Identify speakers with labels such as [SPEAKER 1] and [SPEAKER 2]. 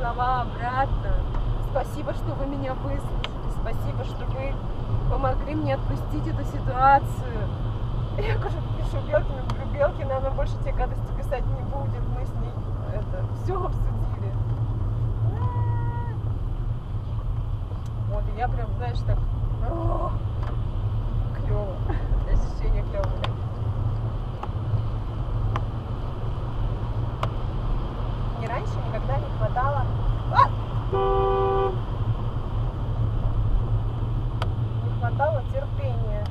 [SPEAKER 1] слова обратно. Спасибо, что вы меня выслушали. Спасибо, что вы помогли мне отпустить эту ситуацию. Я, конечно, пишу Белкину, говорю, Белкина, она больше тебе гадости писать не будет. Мы с ней это все обсудили. Вот, и я прям, знаешь, так клево. Ощущение клевое. Раньше никогда! Не хватало терпения